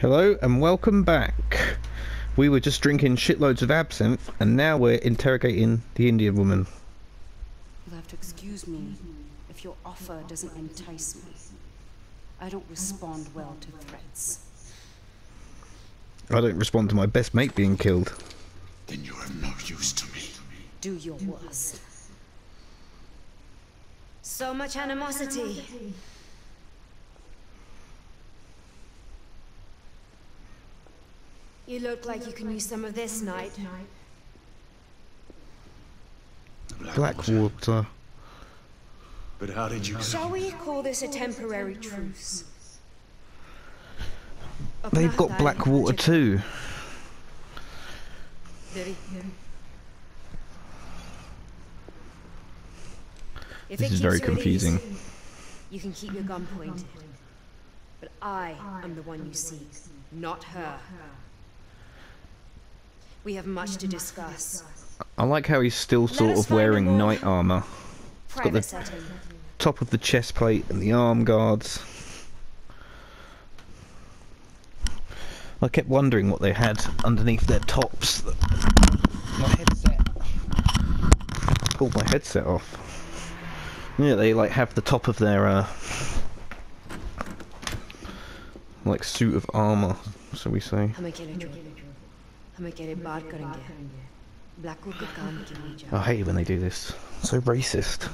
Hello and welcome back. We were just drinking shitloads of absinthe and now we're interrogating the Indian woman. You'll have to excuse me if your offer doesn't entice me. I don't respond well to threats. I don't respond to my best mate being killed. Then you're of no use to me. Do your worst. So much animosity. You look like you can use some of this, Knight. Blackwater. But how did you Shall we call this a temporary truce? They've got Blackwater too. This is very confusing. You can keep your gun pointed. But I am the one you seek, not her. We have much to discuss. I like how he's still sort of wearing knight armor. got the- setting. Top of the chest plate and the arm guards. I kept wondering what they had underneath their tops. My headset. Pulled my headset off. Yeah, they like have the top of their uh, like suit of armor, so we say. I hate oh, when they do this. So racist.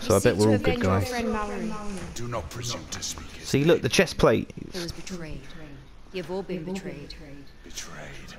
So I bet we're all good guys. do not presume to speak See, look, the chest plate. who was betrayed. You've all been betrayed. betrayed?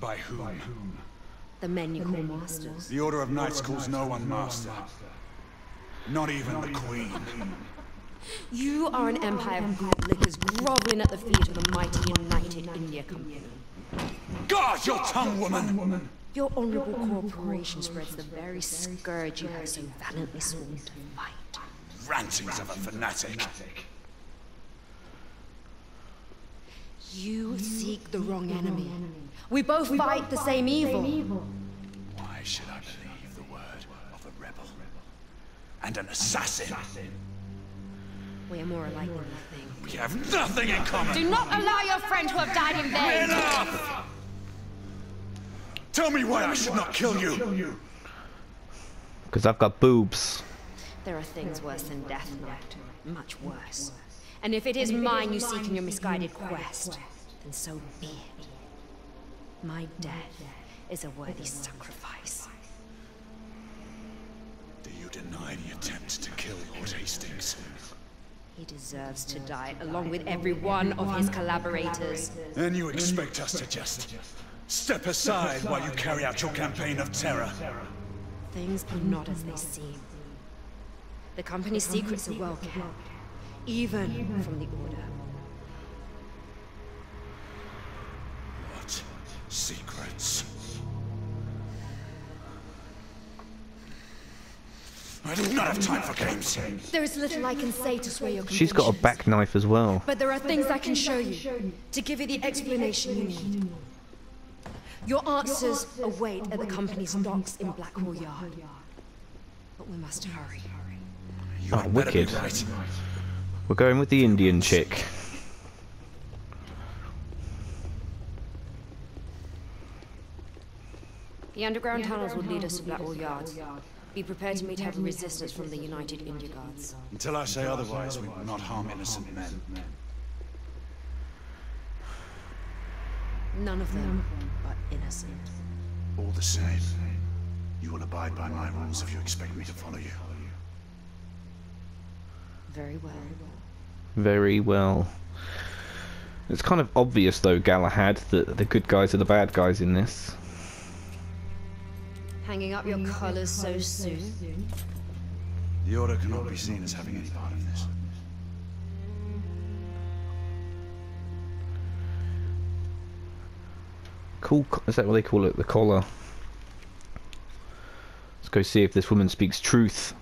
By whom? The men you call masters. The Order of Knights calls no one master. Not even the Queen. You are an empire of bootlickers groveling at the feet of the mighty United India Company. Guard your tongue, woman! Your honorable corporation spreads the very scourge you have so valiantly sworn to fight. Rantings of a fanatic. You seek the wrong enemy. We both fight the same evil. Why should I believe the word of a rebel? And an assassin? We are more alike than you think. We have nothing in common! Do not allow your friend to have died in vain. Enough! Tell me why I should not kill you! Because I've got boobs. There are things worse than death, Knight. Much worse. And if it is mine you seek in your misguided quest, then so be it. My death is a worthy sacrifice. Do you deny the attempt to kill Lord Hastings? He deserves to die along with every one of his collaborators. And you expect us to just step aside while you carry out your campaign of terror? Things are not as they seem. The company's secrets are well kept, even from the Order. What secrets? I do not have time for games. There is little I can say to sway your She's got a back knife as well. But there are things I can show you to give you the explanation you need. Your answers await at the company's docks in Blackwall Yard. But we must hurry. Ah, you Oh, had better be wicked. right. We're going with the Indian chick. The underground tunnels will lead us to Blackwall Yards. Be prepared to meet heavy resistance from the United India Guards. Until I say otherwise, we will not harm innocent men. None of them are innocent. All the same, you will abide by my rules if you expect me to follow you. Very well. Very well. It's kind of obvious though, Galahad, that the good guys are the bad guys in this. Hanging up your colors so soon? The Order cannot be seen as having any part of this. Cool, is that what they call it? The collar. Let's go see if this woman speaks truth.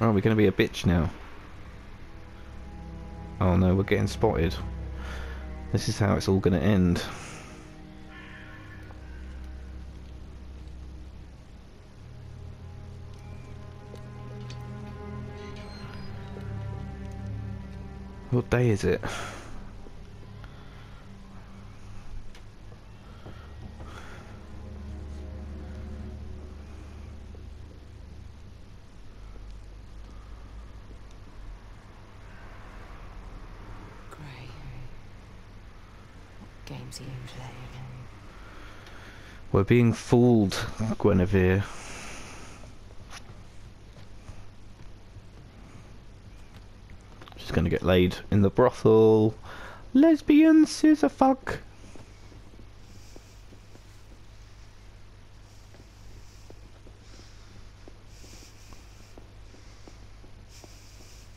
Oh, we're going to be a bitch now. Oh no, we're getting spotted. This is how it's all going to end. Day is it? Gray. What games are you playing? We're being fooled, Guinevere. She's gonna get laid in the brothel. Lesbian scissor fuck.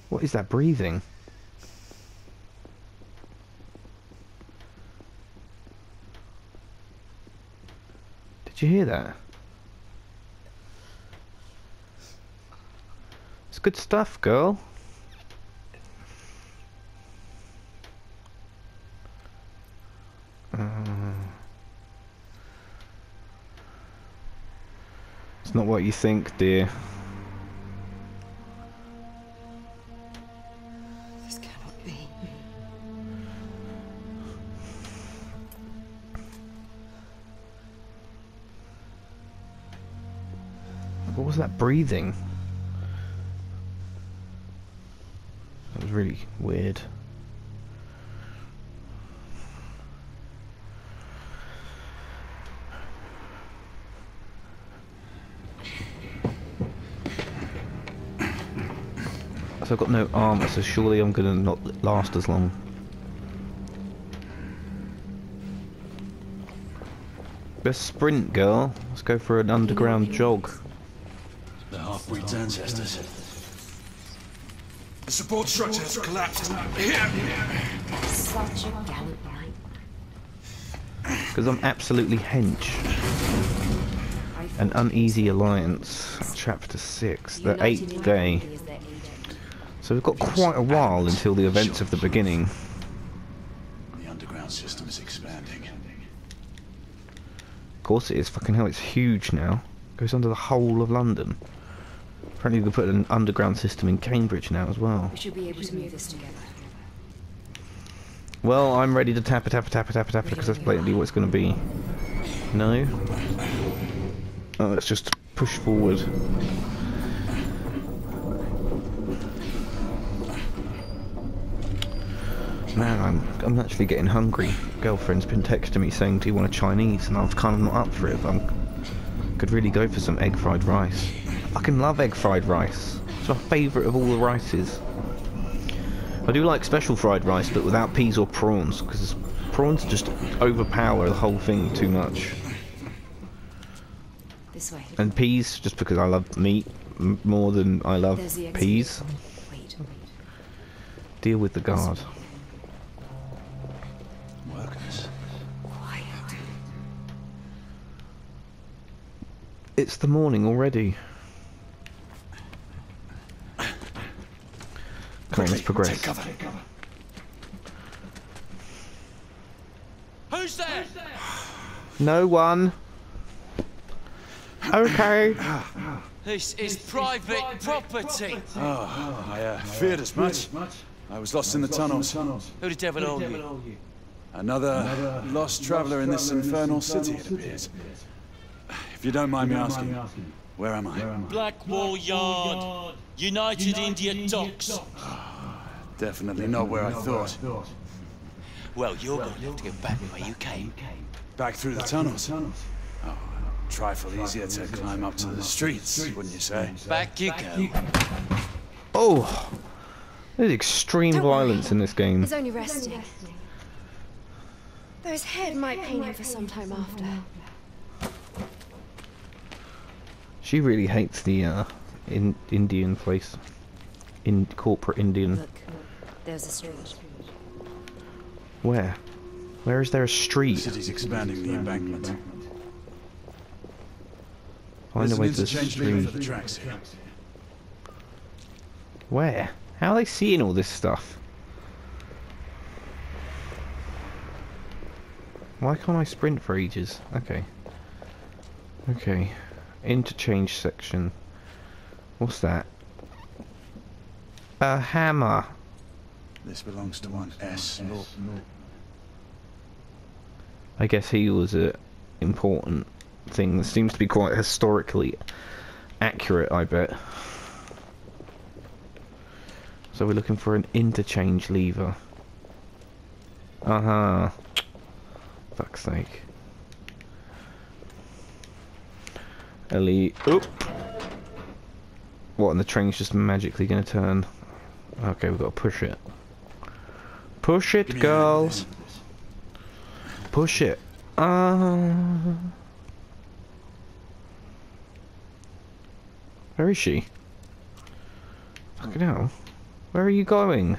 What is that breathing? Did you hear that? It's good stuff, girl. Not what you think, dear. This cannot be. What was that breathing? That was really weird. So I've got no armor, so surely I'm gonna not last as long. Best sprint, girl. Let's go for an underground jog. The half-breed's ancestors. The support structure has collapsed. Here! Such a gallant knight. Because I'm absolutely hench. An uneasy alliance, chapter six, the eighth in day. So we've got quite a while until the events of the beginning. The underground system is expanding. Of course it is. Fucking hell, it's huge now. Goes under the whole of London. Apparently they put an underground system in Cambridge now as well. We should be able to move this together. Well, I'm ready to tap it, tap it, tap it, tap it, tap it, because that's blatantly what it's going to be. No? Oh, let's just push forward. Man, I'm I'm actually getting hungry. Girlfriend's been texting me saying, "Do you want a Chinese?" And I'm kind of not up for it. But I'm could really go for some egg fried rice. I fucking love egg fried rice. It's my favourite of all the rices. I do like special fried rice, but without peas or prawns, because prawns just overpower the whole thing too much. This way. And peas, just because I love meat more than I love the peas. Wait. Deal with the guard. It's the morning already. Come on, let's Quickly, progress. Take cover. Who's there? No one. Okay. This is private property. Oh, I uh, feared as much. I was lost in the tunnels. Who the devil are you? Another lost traveler in this infernal city, it appears. If you don't mind me asking, where am I? Blackwall Yard. United India Docks. Definitely not where I thought. Well, you're going to have to go back where you came. Back through the tunnels. Oh, trifle easier to climb up to the streets, wouldn't you say? Back you go. Oh, there's extreme Don't worry. violence in this game. He's only resting. Though his head might pain him for some time after. She really hates the uh, in Indian place, in corporate Indian. Look, there's a street. Where? Where is there a The street? city's expanding the embankment. Find a way to the interchange lever for street. the tracks here. Where? How are they seeing all this stuff? Why can't I sprint for ages? Okay. Okay. Interchange section. What's that? A hammer. This belongs to one S. I guess he was a important thing. This seems to be quite historically accurate, I bet. So we're looking for an interchange lever. Uh-huh. Fuck's sake. Ellie. Oop! What, and the train's just magically gonna turn? Okay, we've got to push it. Push it, Give me a hand girl! with this. Push it. Uh... Where is she? Fucking hell. Where are you going?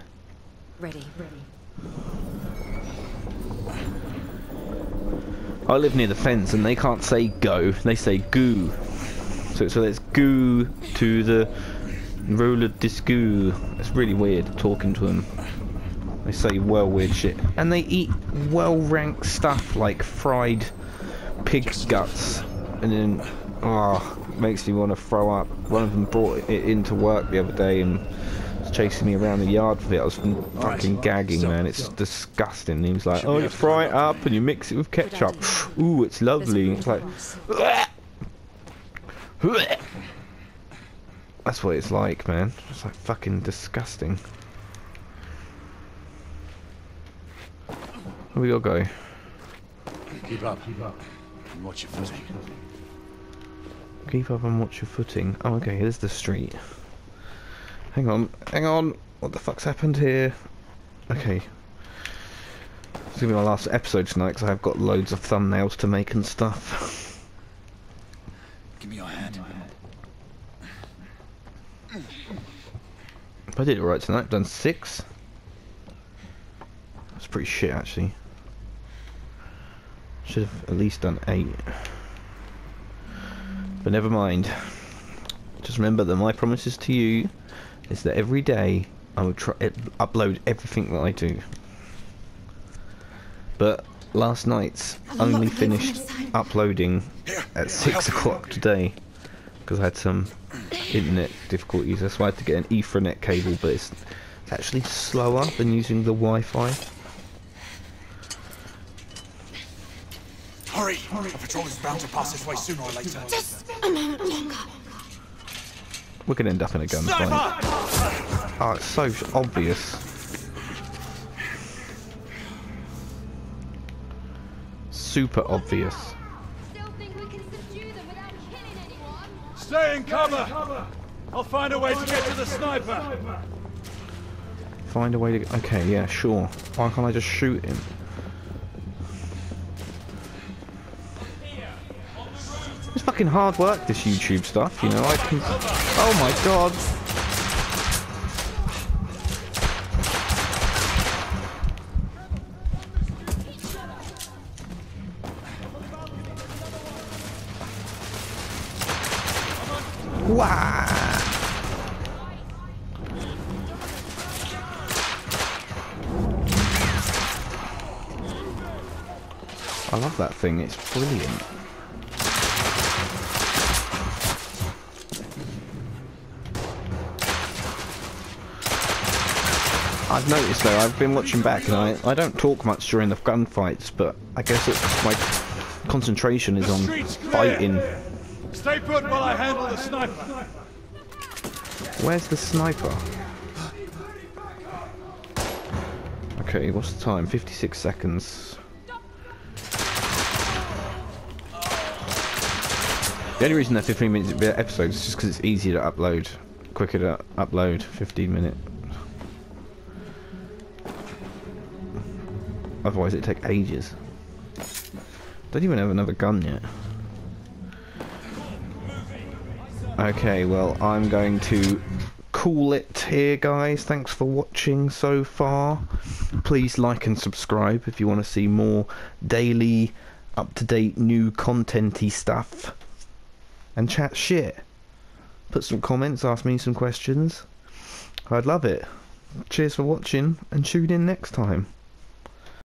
Ready. Ready. I live near the Fens and they can't say go, they say goo. So, so let's goo to the roller disco. It's really weird talking to them. They say well weird shit. And they eat well ranked stuff like fried pig guts. And then, oh, makes me want to throw up. One of them brought it into work the other day and chasing me around the yard with it. I was fucking gagging, man. It's stop. disgusting. He was like, oh, you fry it up and you mix it with ketchup. Ooh, it's lovely. room It's like, that's what it's like, man. It's like fucking disgusting. Where we gotta go? Keep up. Keep up. And watch your footing. Keep up and watch your footing. Oh, okay, here's the street. Hang on, hang on. What the fuck's happened here? Okay. It's gonna be my last episode tonight because I've got loads of thumbnails to make and stuff. Give me your hand. I did it right tonight. I've done six. That's pretty shit, actually. Should have at least done eight. But never mind. Just remember that my promises to you is that every day I will try it, upload everything that I do. But last night's only finished uploading at six o'clock today because I had some internet difficulties. That's why I had to get an Ethernet cable, but it's, it's actually slower than using the Wi-Fi. Hurry! A patrol is bound to pass this way sooner or later. We're gonna end up in a gunfight. Oh, it's so obvious. Super obvious. Still think we can subdue them without killing anyone? Stay in cover! I'll find a way to get to the sniper. Find a way to. Okay, yeah, sure. Why can't I just shoot him? Fucking hard work, this YouTube stuff, you know. I can. Oh my god! Wow! I love that thing, it's brilliant. I've noticed though, I've been watching back and I, I don't talk much during the gunfights, but I guess it's my concentration is on fighting. Stay put while I handle the sniper. Where's the sniper? Okay, what's the time? 56 seconds. The only reason they're 15 minute episodes is just because it's easier to upload. Quicker to upload, 15 minute. Otherwise it'd take ages. Don't even have another gun yet. Okay, well, I'm going to call it here, guys. Thanks for watching so far. Please like and subscribe if you want to see more daily, up-to-date, new contenty stuff. And chat shit. Put some comments, ask me some questions. I'd love it. Cheers for watching, and tune in next time.